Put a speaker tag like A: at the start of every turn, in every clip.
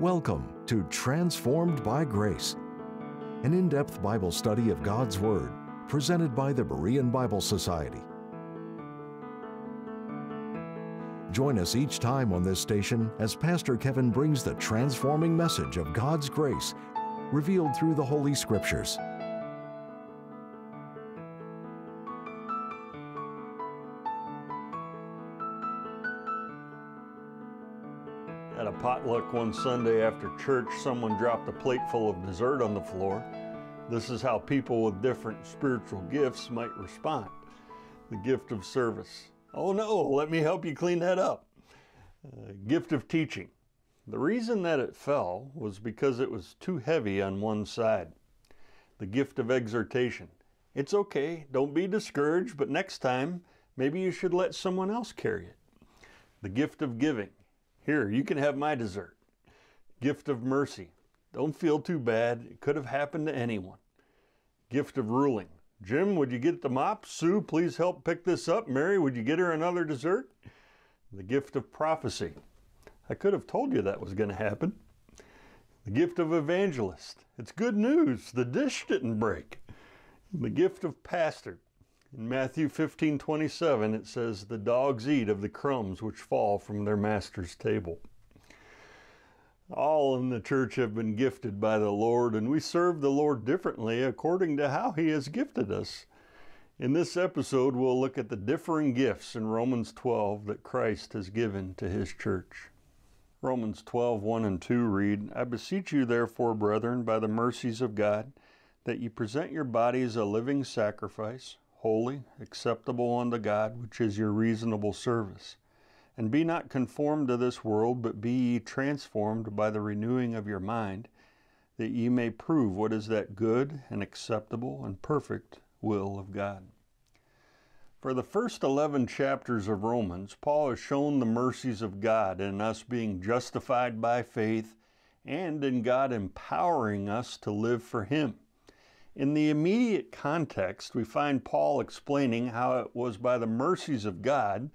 A: Welcome to Transformed by Grace, an in depth Bible study of God's Word presented by the Berean Bible Society. Join us each time on this station as Pastor Kevin brings the transforming message of God's grace revealed through the Holy Scriptures.
B: Potluck one Sunday after church, someone dropped a plate full of dessert on the floor. This is how people with different spiritual gifts might respond. The gift of service. Oh no, let me help you clean that up. Uh, gift of teaching. The reason that it fell was because it was too heavy on one side. The gift of exhortation. It's okay, don't be discouraged, but next time maybe you should let someone else carry it. The gift of giving. Here, you can have my dessert. Gift of mercy. Don't feel too bad. It could have happened to anyone. Gift of ruling. Jim, would you get the mop? Sue, please help pick this up. Mary, would you get her another dessert? The gift of prophecy. I could have told you that was going to happen. The gift of evangelist. It's good news. The dish didn't break. The gift of pastor. In Matthew 15 27, it says, The dogs eat of the crumbs which fall from their master's table. All in the church have been gifted by the Lord, and we serve the Lord differently according to how He has gifted us. In this episode, we'll look at the differing gifts in Romans 12 that Christ has given to His church. Romans 12 1 and 2 read, I beseech you, therefore, brethren, by the mercies of God, that ye present your bodies a living sacrifice holy, acceptable unto God, which is your reasonable service. And be not conformed to this world, but be ye transformed by the renewing of your mind, that ye may prove what is that good and acceptable and perfect will of God. For the first 11 chapters of Romans, Paul has shown the mercies of God in us being justified by faith and in God empowering us to live for Him. In the immediate context, we find Paul explaining how it was by the mercies of God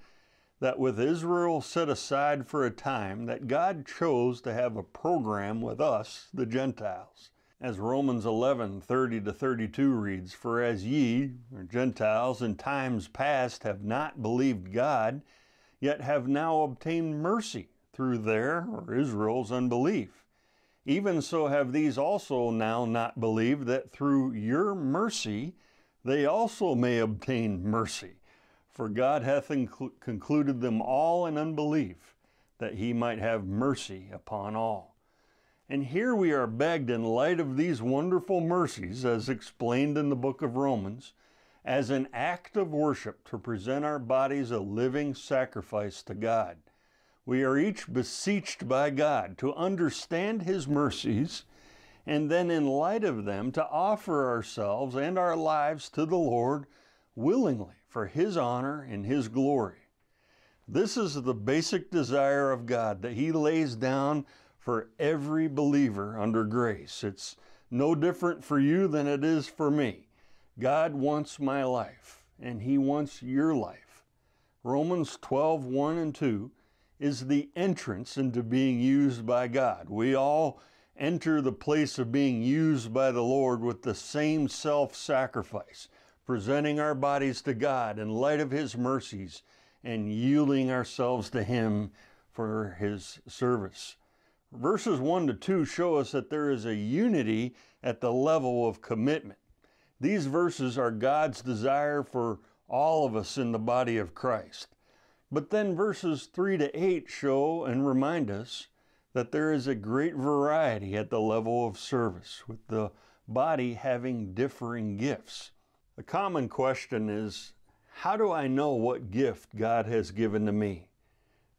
B: that with Israel set aside for a time, that God chose to have a program with us, the Gentiles. As Romans 11, 30 to 32 reads, For as ye, or Gentiles, in times past have not believed God, yet have now obtained mercy through their, or Israel's, unbelief. Even so have these also now not believed that through your mercy they also may obtain mercy. For God hath concluded them all in unbelief, that he might have mercy upon all. And here we are begged, in light of these wonderful mercies, as explained in the book of Romans, as an act of worship to present our bodies a living sacrifice to God we are each beseeched by God to understand His mercies and then, in light of them, to offer ourselves and our lives to the Lord willingly for His honor and His glory. This is the basic desire of God that He lays down for every believer under grace. It's no different for you than it is for me. God wants my life, and He wants your life. Romans 12 1 and 2 is the entrance into being used by God. We all enter the place of being used by the Lord with the same self sacrifice, presenting our bodies to God in light of His mercies and yielding ourselves to Him for His service. Verses 1 to 2 show us that there is a unity at the level of commitment. These verses are God's desire for all of us in the body of Christ. But then verses 3 to 8 show and remind us that there is a great variety at the level of service, with the body having differing gifts. A common question is how do I know what gift God has given to me?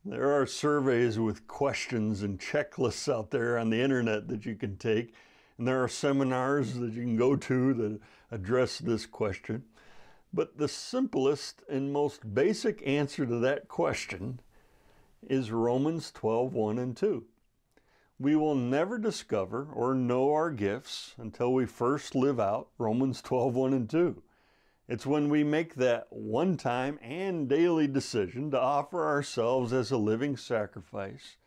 B: There are surveys with questions and checklists out there on the internet that you can take, and there are seminars that you can go to that address this question. But the simplest and most basic answer to that question is Romans 12 1 and 2. We will never discover or know our gifts until we first live out Romans 12 1 and 2. It's when we make that one time and daily decision to offer ourselves as a living sacrifice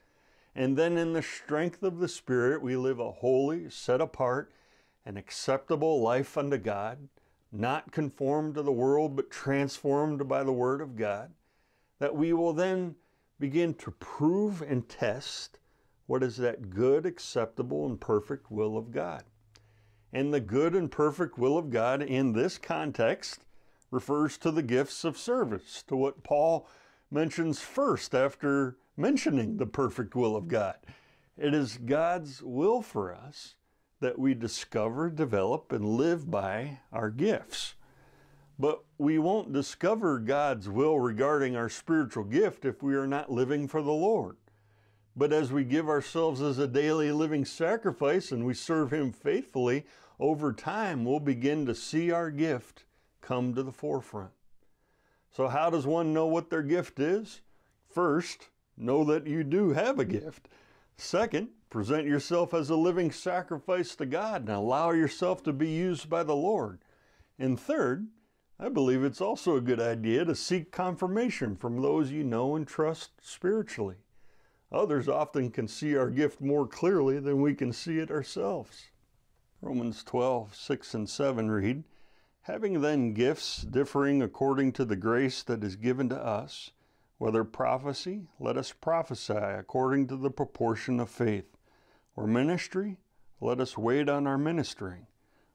B: And then in the strength of the Spirit, we live a holy, set apart, and acceptable life unto God, not conformed to the world, but transformed by the Word of God, that we will then begin to prove and test what is that good, acceptable, and perfect will of God. And the good and perfect will of God in this context refers to the gifts of service, to what Paul mentions first after mentioning the perfect will of God. It is God's will for us that we discover, develop, and live by our gifts. But we won't discover God's will regarding our spiritual gift if we are not living for the Lord. But as we give ourselves as a daily living sacrifice and we serve Him faithfully, over time we'll begin to see our gift come to the forefront. So, how does one know what their gift is? First, know that you do have a gift. Second, present yourself as a living sacrifice to God and allow yourself to be used by the Lord. And third, I believe it's also a good idea to seek confirmation from those you know and trust spiritually. Others often can see our gift more clearly than we can see it ourselves. Romans 12, 6 and 7 read, Having then gifts differing according to the grace that is given to us, whether prophecy, let us prophesy according to the proportion of faith, or ministry, let us wait on our ministering,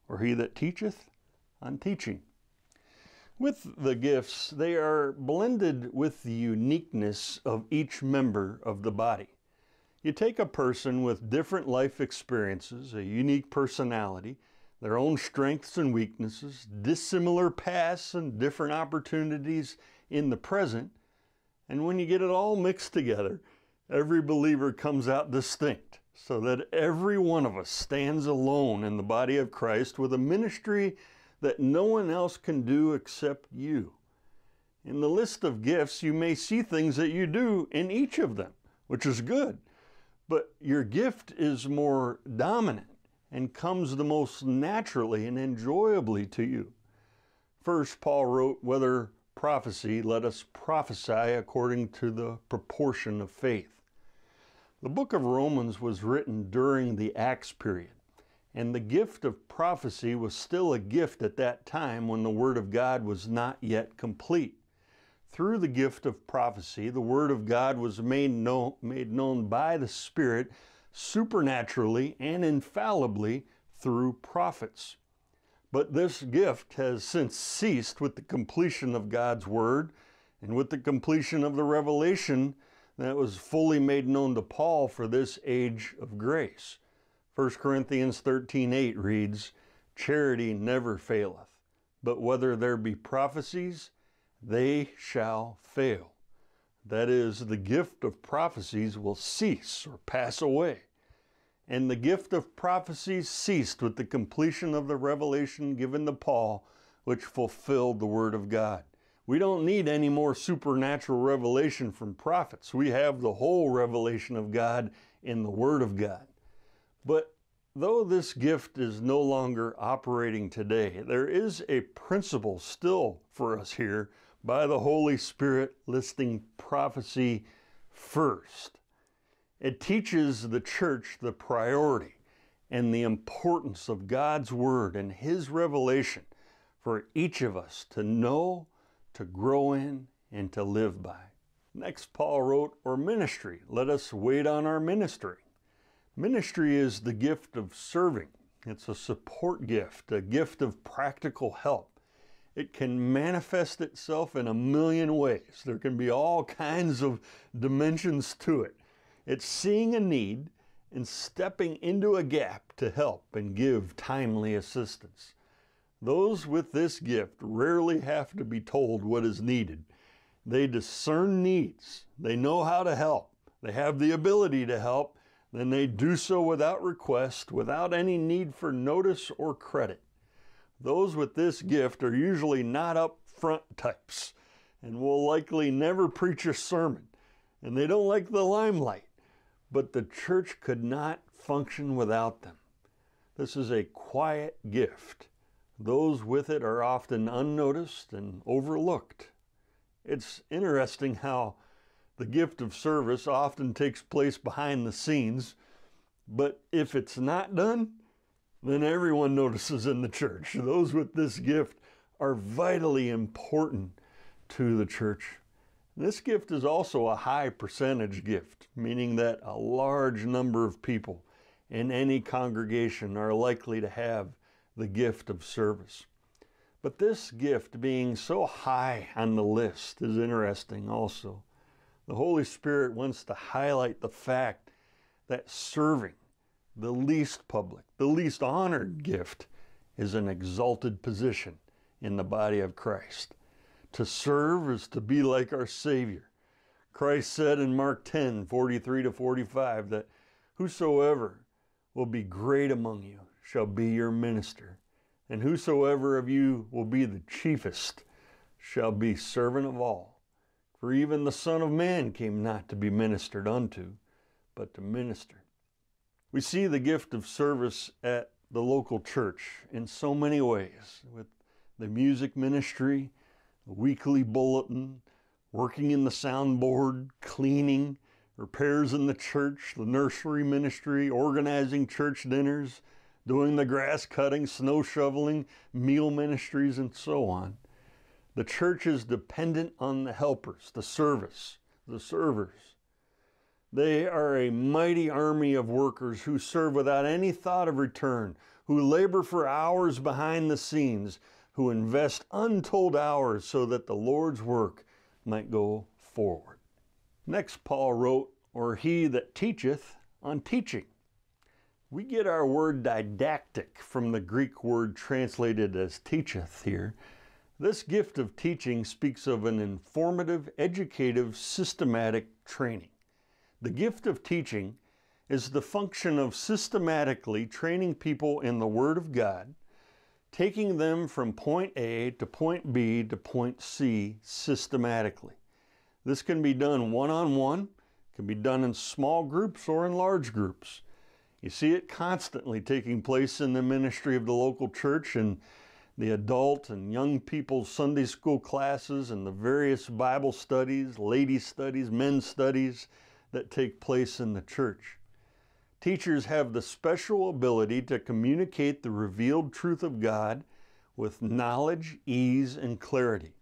B: or he that teacheth, on teaching. With the gifts, they are blended with the uniqueness of each member of the body. You take a person with different life experiences, a unique personality, their own strengths and weaknesses, dissimilar pasts and different opportunities in the present. And when you get it all mixed together, every believer comes out distinct, so that every one of us stands alone in the body of Christ with a ministry that no one else can do except you. In the list of gifts, you may see things that you do in each of them, which is good, but your gift is more dominant and comes the most naturally and enjoyably to you. First, Paul wrote, Whether prophecy, let us prophesy according to the proportion of faith. The book of Romans was written during the Acts period, and the gift of prophecy was still a gift at that time when the Word of God was not yet complete. Through the gift of prophecy, the Word of God was made known, made known by the Spirit supernaturally and infallibly through prophets. But this gift has since ceased with the completion of God's Word and with the completion of the revelation that was fully made known to Paul for this age of grace. 1 Corinthians 13:8 reads, Charity never faileth, but whether there be prophecies, they shall fail. That is, the gift of prophecies will cease or pass away. And the gift of prophecies ceased with the completion of the revelation given to Paul, which fulfilled the Word of God. We don't need any more supernatural revelation from prophets. We have the whole revelation of God in the Word of God. But though this gift is no longer operating today, there is a principle still for us here by the Holy Spirit listing prophecy first. It teaches the church the priority and the importance of God's Word and His revelation for each of us to know, to grow in, and to live by. Next, Paul wrote, or ministry. Let us wait on our ministry. Ministry is the gift of serving. It's a support gift, a gift of practical help it can manifest itself in a million ways. There can be all kinds of dimensions to it. It's seeing a need and stepping into a gap to help and give timely assistance. Those with this gift rarely have to be told what is needed. They discern needs, they know how to help, they have the ability to help, then they do so without request, without any need for notice or credit. Those with this gift are usually not up front types and will likely never preach a sermon, and they don't like the limelight, but the church could not function without them. This is a quiet gift. Those with it are often unnoticed and overlooked. It's interesting how The gift of service often takes place behind the scenes, but if it's not done, then everyone notices in the church. Those with this gift are vitally important to the church. This gift is also a high percentage gift, meaning that a large number of people in any congregation are likely to have the gift of service. But this gift being so high on the list is interesting also. The Holy Spirit wants to highlight the fact that serving, the least public, the least honored gift, is an exalted position in the body of Christ. To serve is to be like our Savior. Christ said in Mark 10 43 to 45 that whosoever will be great among you shall be your minister, and whosoever of you will be the chiefest shall be servant of all. For even the Son of Man came not to be ministered unto, but to minister. We see the gift of service at the local church in so many ways with the music ministry, the weekly bulletin, working in the soundboard, cleaning, repairs in the church, the nursery ministry, organizing church dinners, doing the grass cutting, snow shoveling, meal ministries, and so on. The church is dependent on the helpers, the service, the servers. They are a mighty army of workers who serve without any thought of return, who labor for hours behind the scenes, who invest untold hours so that the Lord's work might go forward. Next, Paul wrote, Or he that teacheth on teaching. We get our word didactic from the Greek word translated as teacheth here. This gift of teaching speaks of an informative, educative, systematic training. The gift of teaching is the function of systematically training people in the Word of God taking them from point A to point B to point C systematically. This can be done one on one, can be done in small groups or in large groups. You see it constantly taking place in the ministry of the local church and the adult and young people's Sunday school classes and the various Bible studies, ladies' studies, men's studies that take place in the church. Teachers have the special ability to communicate the revealed truth of God with knowledge, ease, and clarity.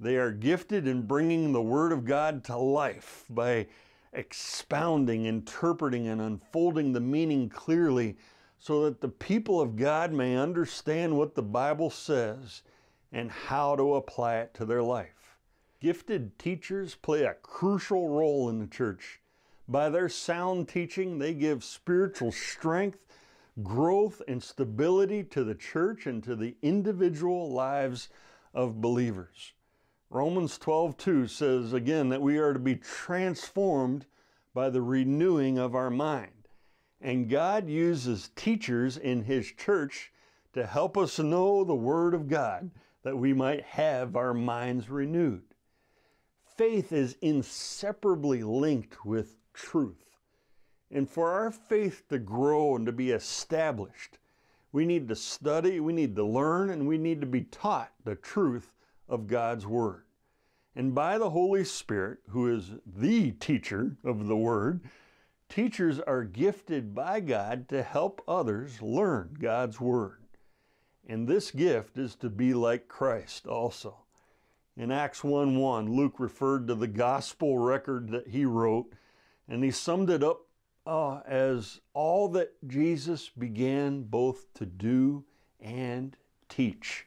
B: They are gifted in bringing the Word of God to life by expounding, interpreting, and unfolding the meaning clearly so that the people of God may understand what the Bible says and how to apply it to their life. Gifted teachers play a crucial role in the church by their sound teaching, they give spiritual strength, growth, and stability to the church and to the individual lives of believers. Romans 12:2 says again that we are to be transformed by the renewing of our mind. And God uses teachers in his church to help us know the word of God that we might have our minds renewed. Faith is inseparably linked with truth. And for our faith to grow and to be established, we need to study, we need to learn, and we need to be taught the truth of God's Word. And by the Holy Spirit, who is the teacher of the Word, teachers are gifted by God to help others learn God's Word. And this gift is to be like Christ also. In Acts 1 1, Luke referred to the gospel record that he wrote and he summed it up uh, as all that Jesus began both to do and teach.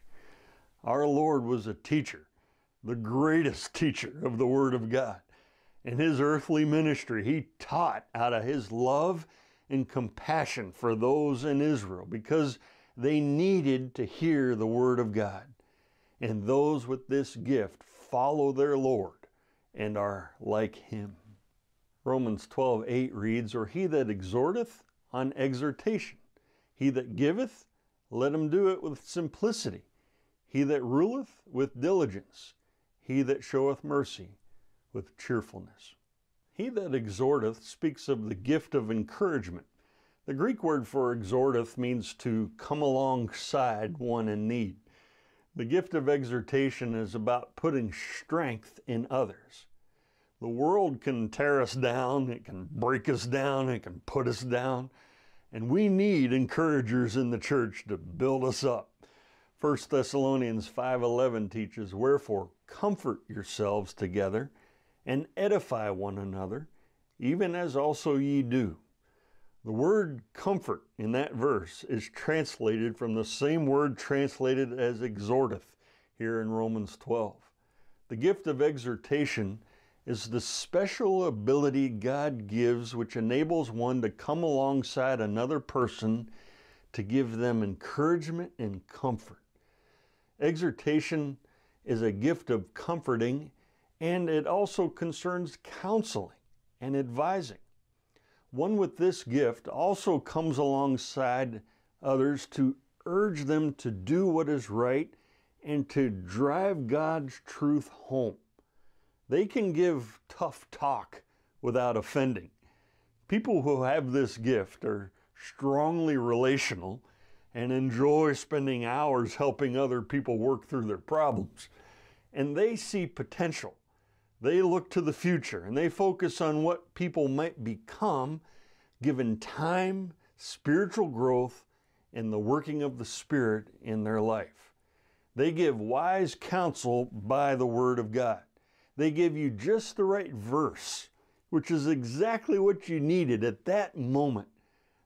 B: Our Lord was a teacher, the greatest teacher of the Word of God. In his earthly ministry, he taught out of his love and compassion for those in Israel because they needed to hear the Word of God. And those with this gift follow their Lord and are like him. Romans 12, 8 reads, Or he that exhorteth on exhortation, he that giveth, let him do it with simplicity, he that ruleth with diligence, he that showeth mercy with cheerfulness. He that exhorteth speaks of the gift of encouragement. The Greek word for exhorteth means to come alongside one in need. The gift of exhortation is about putting strength in others. The world can tear us down, it can break us down, it can put us down. And we need encouragers in the church to build us up. 1 Thessalonians 5:11 teaches, "Wherefore comfort yourselves together and edify one another, even as also ye do." The word comfort in that verse is translated from the same word translated as exhorteth here in Romans 12. The gift of exhortation is the special ability God gives which enables one to come alongside another person to give them encouragement and comfort. Exhortation is a gift of comforting and it also concerns counseling and advising. One with this gift also comes alongside others to urge them to do what is right and to drive God's truth home. They can give tough talk without offending. People who have this gift are strongly relational and enjoy spending hours helping other people work through their problems. And they see potential. They look to the future and they focus on what people might become given time, spiritual growth, and the working of the Spirit in their life. They give wise counsel by the Word of God they give you just the right verse, which is exactly what you needed at that moment.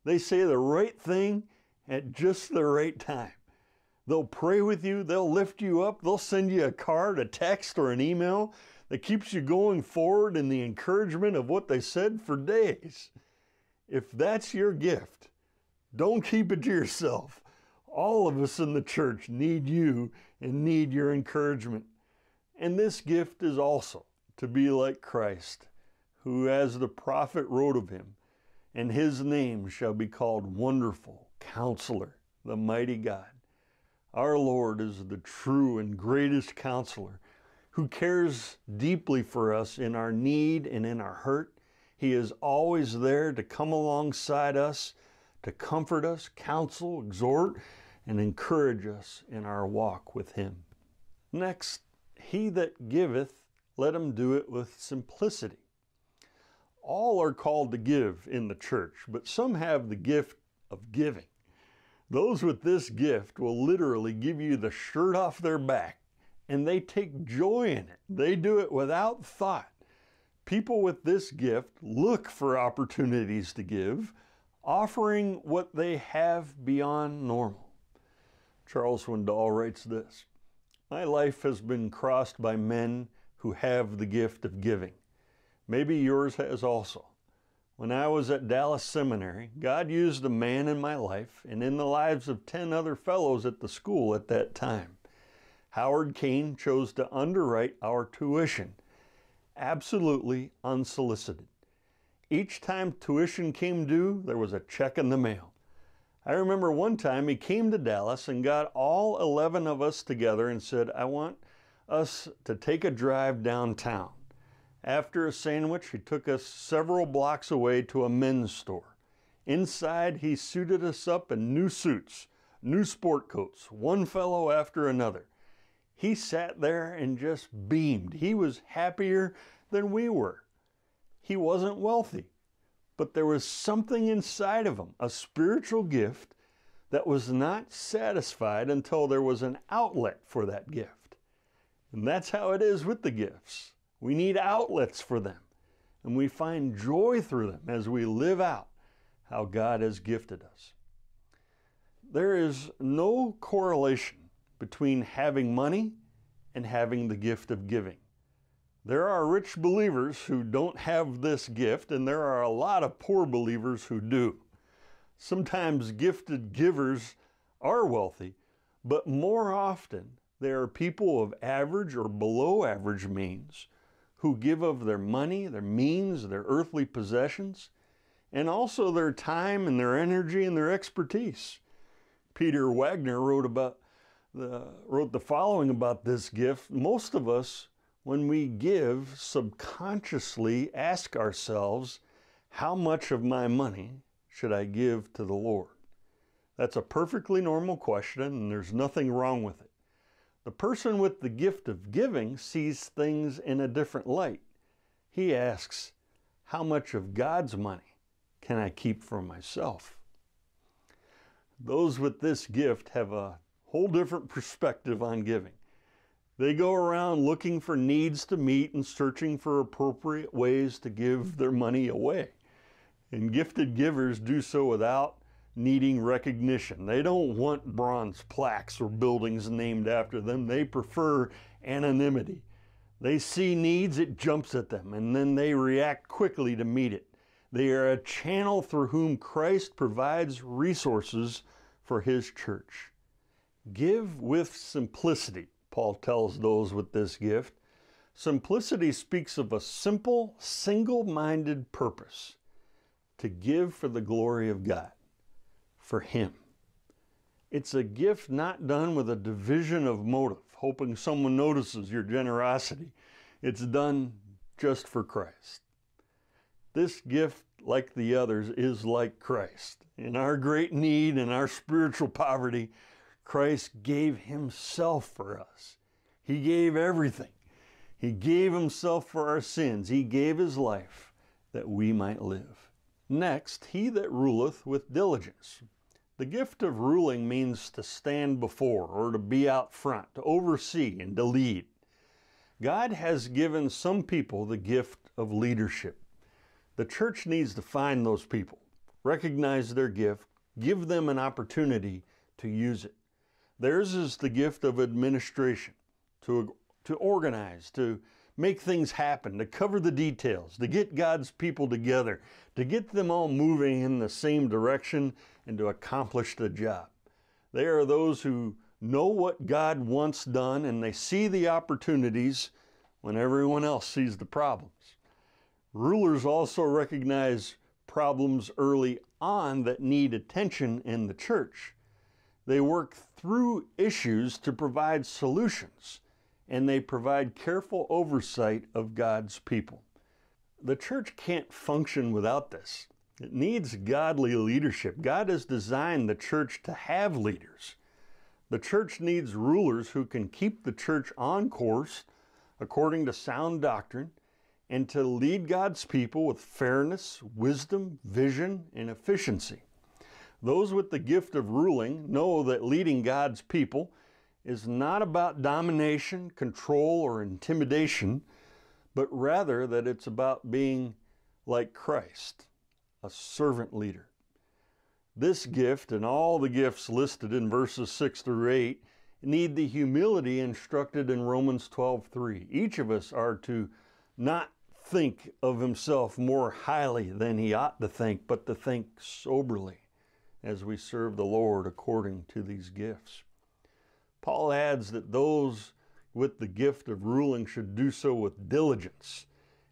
B: They say the right thing at just the right time. They'll pray with you, they'll lift you up, they'll send you a card, a text, or an email that keeps you going forward in the encouragement of what they said for days. If that's your gift, don't keep it to yourself. All of us in the church need you and need your encouragement. And this gift is also to be like Christ, who, as the prophet wrote of him, and his name shall be called Wonderful, Counselor, the Mighty God. Our Lord is the true and greatest counselor who cares deeply for us in our need and in our hurt. He is always there to come alongside us, to comfort us, counsel, exhort, and encourage us in our walk with Him. Next, he that giveth, let him do it with simplicity. All are called to give in the church, but some have the gift of giving. Those with this gift will literally give you the shirt off their back, and they take joy in it. They do it without thought. People with this gift look for opportunities to give, offering what they have beyond normal. Charles Swindoll writes this my life has been crossed by men who have the gift of giving. Maybe yours has also. When I was at Dallas Seminary, God used a man in my life and in the lives of 10 other fellows at the school at that time. Howard Kane chose to underwrite our tuition, absolutely unsolicited. Each time tuition came due, there was a check in the mail. I remember one time he came to Dallas and got all 11 of us together and said, I want us to take a drive downtown. After a sandwich, he took us several blocks away to a men's store. Inside, he suited us up in new suits, new sport coats, one fellow after another. He sat there and just beamed. He was happier than we were. He wasn't wealthy but there was something inside of him, a spiritual gift that was not satisfied until there was an outlet for that gift. And that's how it is with the gifts. We need outlets for them, and we find joy through them as we live out how God has gifted us. There is no correlation between having money and having the gift of giving. There are rich believers who don't have this gift, and there are a lot of poor believers who do. Sometimes gifted givers are wealthy, but more often they are people of average or below average means who give of their money, their means, their earthly possessions, and also their time and their energy and their expertise. Peter Wagner wrote about the, wrote the following about this gift. Most of us when we give, subconsciously ask ourselves, how much of my money should I give to the Lord? That's a perfectly normal question, and there's nothing wrong with it. The person with the gift of giving sees things in a different light. He asks, How much of God's money can I keep for myself? Those with this gift have a whole different perspective on giving. They go around looking for needs to meet and searching for appropriate ways to give their money away. And gifted givers do so without needing recognition. They don't want bronze plaques or buildings named after them. They prefer anonymity. They see needs, it jumps at them, and then they react quickly to meet it. They are a channel through whom Christ provides resources for His church. Give with simplicity, Paul tells those with this gift. Simplicity speaks of a simple, single minded purpose to give for the glory of God for Him. It's a gift not done with a division of motive, hoping someone notices your generosity. It's done just for Christ. This gift, like the others, is like Christ. In our great need and our spiritual poverty, Christ gave Himself for us. He gave everything. He gave Himself for our sins. He gave His life that we might live. Next, He that ruleth with diligence. The gift of ruling means to stand before or to be out front, to oversee and to lead. God has given some people the gift of leadership. The church needs to find those people, recognize their gift, give them an opportunity to use it. Theirs is the gift of administration, to, to organize, to make things happen, to cover the details, to get God's people together, to get them all moving in the same direction, and to accomplish the job. They are those who know what God wants done and they see the opportunities when everyone else sees the problems. Rulers also recognize problems early on that need attention in the church. They work through issues to provide solutions and they provide careful oversight of God's people. The church can't function without this. It needs godly leadership. God has designed the church to have leaders. The church needs rulers who can keep the church on course according to sound doctrine and to lead God's people with fairness, wisdom, vision, and efficiency. Those with the gift of ruling know that leading God's people is not about domination, control, or intimidation, but rather that it's about being like Christ, a servant leader. This gift and all the gifts listed in verses 6 through 8 need the humility instructed in Romans 12:3. Each of us are to not think of himself more highly than he ought to think, but to think soberly as we serve the Lord according to these gifts. Paul adds that those with the gift of ruling should do so with diligence,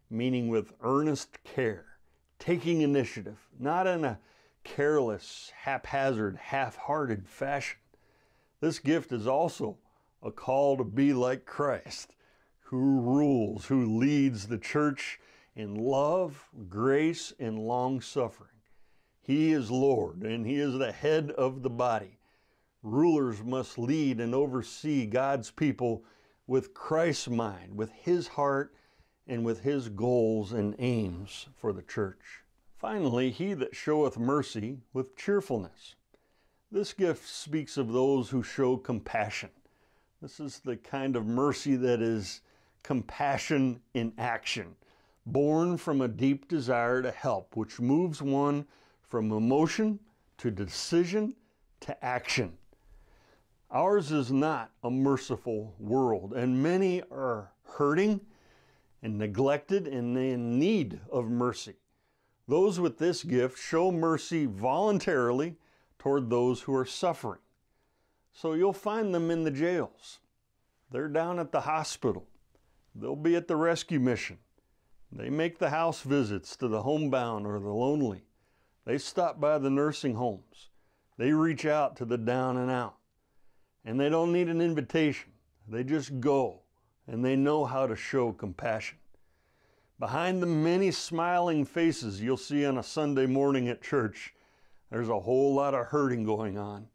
B: meaning with earnest care, taking initiative, not in a careless, haphazard, half hearted fashion. This gift is also a call to be like Christ, who rules, who leads the church in love, grace, and long suffering. He is Lord, and He is the head of the body. Rulers must lead and oversee God's people with Christ's mind, with His heart, and with His goals and aims for the church. Finally, he that showeth mercy with cheerfulness. This gift speaks of those who show compassion. This is the kind of mercy that is compassion in action, born from a deep desire to help, which moves one from emotion to decision to action. Ours is not a merciful world, and many are hurting and neglected and in need of mercy. Those with this gift show mercy voluntarily toward those who are suffering. So you'll find them in the jails. They're down at the hospital. They'll be at the rescue mission. They make the house visits to the homebound or the lonely. They stop by the nursing homes. They reach out to the down and out. And they don't need an invitation. They just go and they know how to show compassion. Behind the many smiling faces you'll see on a Sunday morning at church, there's a whole lot of hurting going on.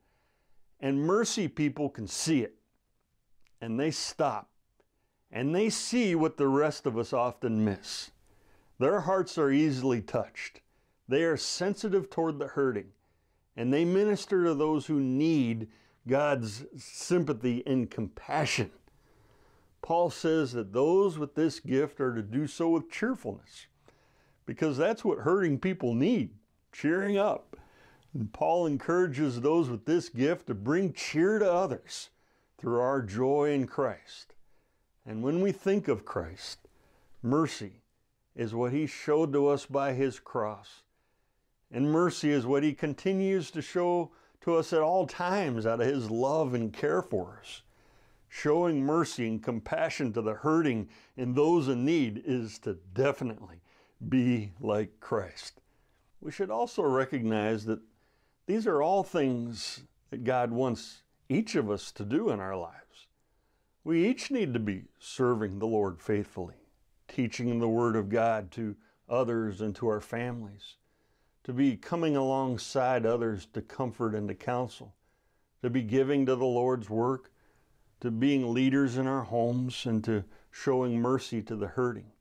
B: And mercy people can see it. And they stop. And they see what the rest of us often miss. Their hearts are easily touched. They are sensitive toward the hurting, and they minister to those who need God's sympathy and compassion. Paul says that those with this gift are to do so with cheerfulness because that's what hurting people need cheering up. And Paul encourages those with this gift to bring cheer to others through our joy in Christ. And when we think of Christ, mercy is what he showed to us by his cross. And mercy is what he continues to show to us at all times out of his love and care for us. Showing mercy and compassion to the hurting and those in need is to definitely be like Christ. We should also recognize that these are all things that God wants each of us to do in our lives. We each need to be serving the Lord faithfully, teaching the Word of God to others and to our families, to be coming alongside others to comfort and to counsel, to be giving to the Lord's work, to being leaders in our homes and to showing mercy to the hurting.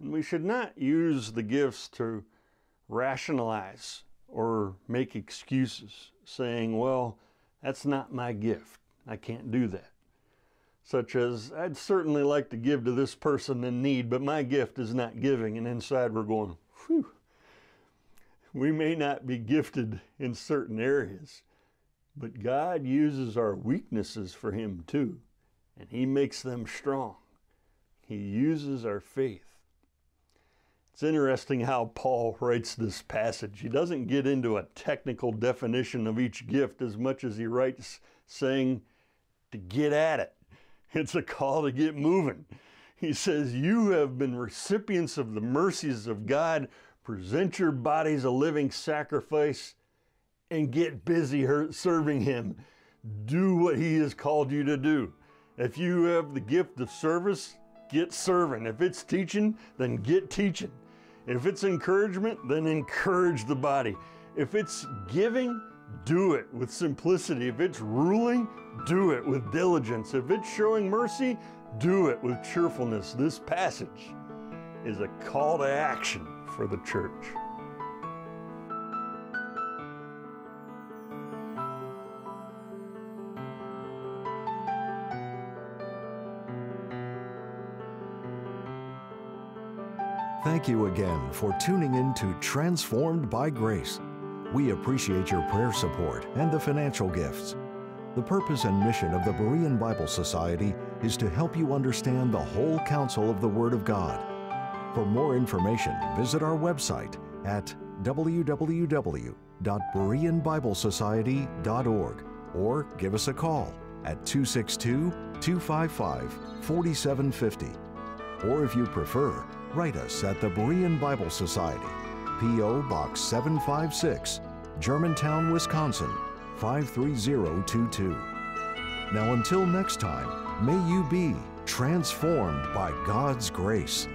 B: And we should not use the gifts to rationalize or make excuses, saying, well, that's not my gift. I can't do that. Such as, I'd certainly like to give to this person in need, but my gift is not giving. And inside we're going, whew. We may not be gifted in certain areas, but God uses our weaknesses for Him too, and He makes them strong. He uses our faith. It's interesting how Paul writes this passage. He doesn't get into a technical definition of each gift as much as he writes saying to get at it. It's a call to get moving. He says, You have been recipients of the mercies of God. Present your bodies a living sacrifice and get busy serving Him. Do what He has called you to do. If you have the gift of service, get serving. If it's teaching, then get teaching. If it's encouragement, then encourage the body. If it's giving, do it with simplicity. If it's ruling, do it with diligence. If it's showing mercy, do it with cheerfulness. This passage is a call to action for the church.
A: Thank you again for tuning in to Transformed by Grace. We appreciate your prayer support and the financial gifts. The purpose and mission of the Berean Bible Society is to help you understand the whole counsel of the Word of God. For more information, visit our website at www.bereanbiblesociety.org or give us a call at 262 255 4750. Or if you prefer, write us at the Berean Bible Society, P.O. Box 756, Germantown, Wisconsin 53022. Now, until next time, may you be transformed by God's grace.